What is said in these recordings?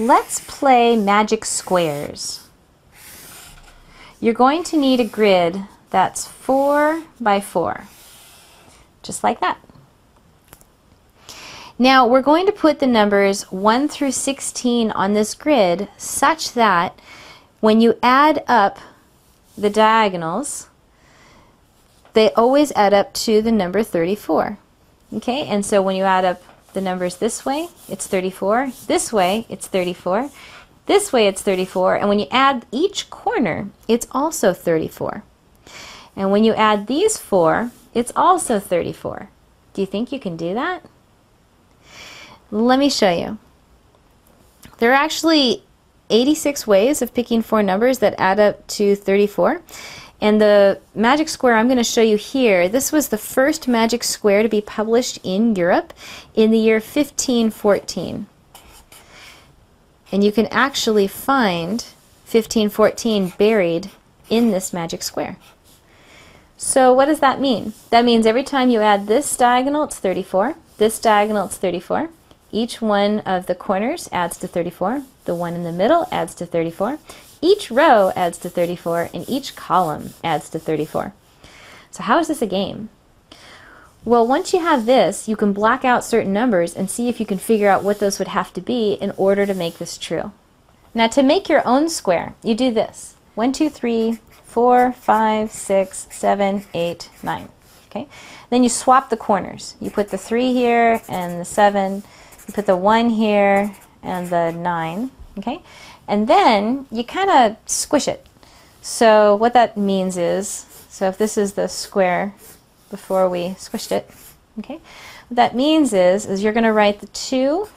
Let's play magic squares. You're going to need a grid that's 4 by 4, just like that. Now we're going to put the numbers 1 through 16 on this grid such that when you add up the diagonals, they always add up to the number 34. Okay, and so when you add up the numbers this way, it's 34. This way, it's 34. This way, it's 34. And when you add each corner, it's also 34. And when you add these four, it's also 34. Do you think you can do that? Let me show you. There are actually 86 ways of picking four numbers that add up to 34. And the magic square I'm going to show you here, this was the first magic square to be published in Europe in the year 1514. And you can actually find 1514 buried in this magic square. So what does that mean? That means every time you add this diagonal, it's 34. This diagonal, it's 34. Each one of the corners adds to 34. The one in the middle adds to 34. Each row adds to 34, and each column adds to 34. So how is this a game? Well, once you have this, you can block out certain numbers and see if you can figure out what those would have to be in order to make this true. Now to make your own square, you do this. 1, 2, 3, 4, 5, 6, 7, 8, 9. Okay? Then you swap the corners. You put the 3 here and the 7. You put the 1 here and the 9. Okay? And then you kind of squish it. So what that means is, so if this is the square before we squished it, okay, what that means is, is you're going to write the 2,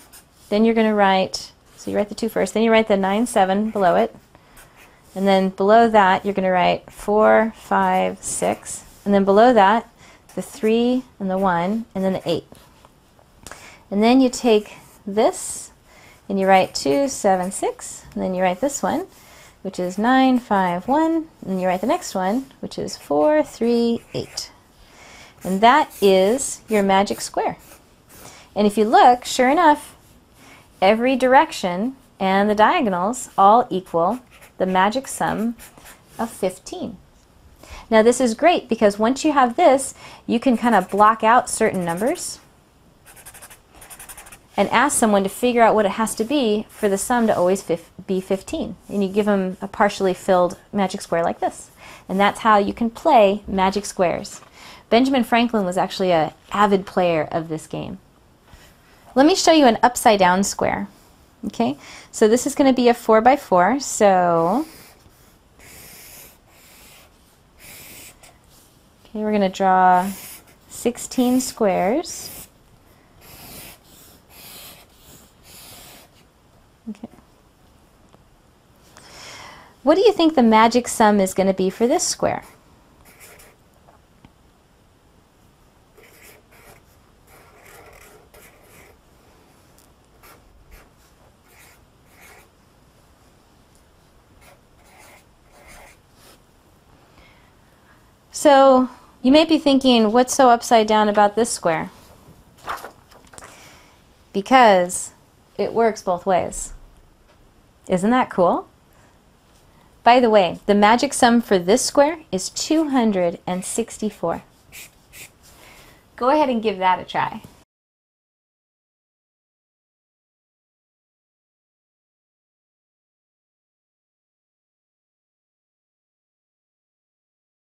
then you're going to write, so you write the 2 first, then you write the 9, 7 below it, and then below that you're going to write 4, 5, 6, and then below that the 3 and the 1, and then the 8. And then you take this and you write 2, 7, 6, and then you write this one, which is 9, 5, 1, and you write the next one, which is 4, 3, 8. And that is your magic square. And if you look, sure enough, every direction and the diagonals all equal the magic sum of 15. Now this is great because once you have this, you can kind of block out certain numbers and ask someone to figure out what it has to be for the sum to always be 15. And you give them a partially filled magic square like this. And that's how you can play magic squares. Benjamin Franklin was actually an avid player of this game. Let me show you an upside down square. Okay, so this is going to be a 4 by 4. So, okay, we're going to draw 16 squares. Okay. What do you think the magic sum is going to be for this square? So you may be thinking, what's so upside down about this square? Because it works both ways. Isn't that cool? By the way, the magic sum for this square is 264. Go ahead and give that a try.